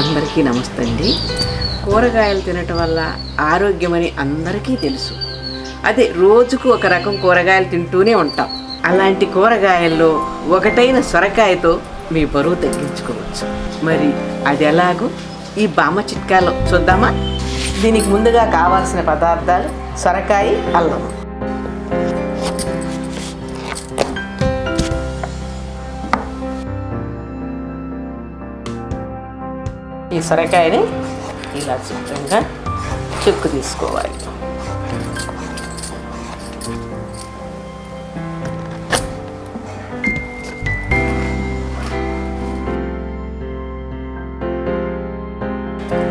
అందరికీ నమస్తే అండి కూరగాయలు తినటం వల్ల ఆరోగ్యమని అందరికీ తెలుసు. అదే రోజుకు ఒక రకం కూరగాయలు తింటూనే ఉంటాం. అలాంటి కూరగాయల్లో ఒకటైన సొరకాయతో మీ బరువు తగ్గించుకోవచ్చు. మరి అది ఎలాగో? ఈ బామ్మ చిట్కాలో చూద్దామా? దీనికి ముందుగా కావాల్సిన పదార్థాలు సొరకాయ అల్లం. ఈ సొరకాయని ఇలా చిత్రంగా చెక్కు తీసుకోవాలి.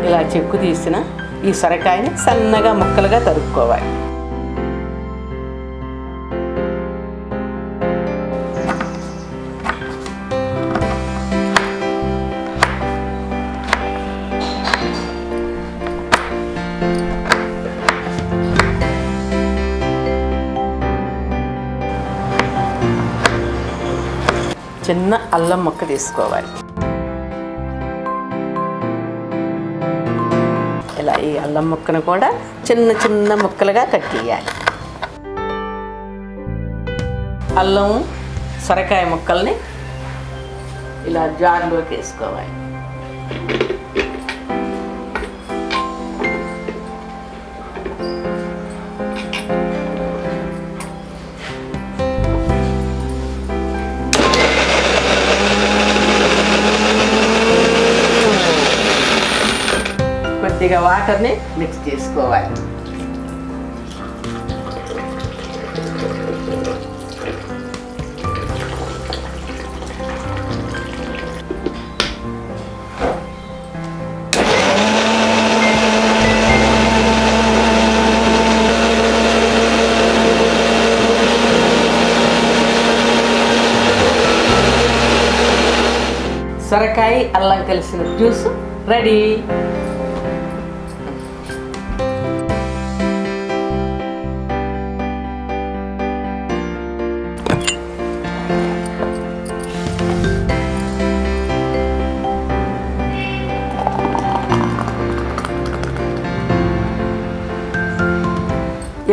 ఇలా చెక్కు తీసిన ఈ సొరకాయని సన్నగా ముక్కలుగా తరుక్కోవాలి. చిన్న అల్లం ముక్క తీసుకోవాలి. ఇలా ఈ అల్లం ముక్కను కూడా చిన్న చిన్న ముక్కలుగా కట్టేయాలి అల్లం సొరకాయ ముక్కల్ని ఇలా జార్లోకి వేసుకోవాలి. కొద్దిగా వాటర్ని మిక్స్ చేసుకోవాలి. సొరకాయ అల్లం కలిసిన జ్యూస్ రెడీ.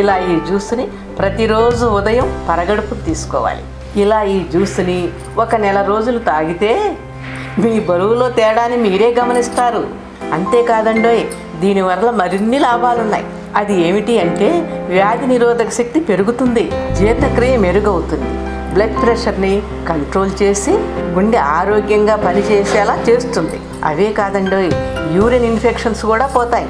ఇలా ఈ జ్యూస్ని ప్రతిరోజు ఉదయం పరగడుపు తీసుకోవాలి. ఇలా ఈ జ్యూస్ని ఒక నెల రోజులు తాగితే మీ బరువులో తేడాని మీరే గమనిస్తారు. అంతేకాదండోయ్ దీనివల్ల మరిన్ని లాభాలున్నాయి. అది ఏమిటి అంటే వ్యాధి నిరోధక శక్తి పెరుగుతుంది జీర్ణక్రియ మెరుగవుతుంది. బ్లడ్ ప్రెషర్ని కంట్రోల్ చేసి గుండె ఆరోగ్యంగా పనిచేసేలా చేస్తుంది. అవే కాదండోయ్ యూరిన్ ఇన్ఫెక్షన్స్ కూడా పోతాయి.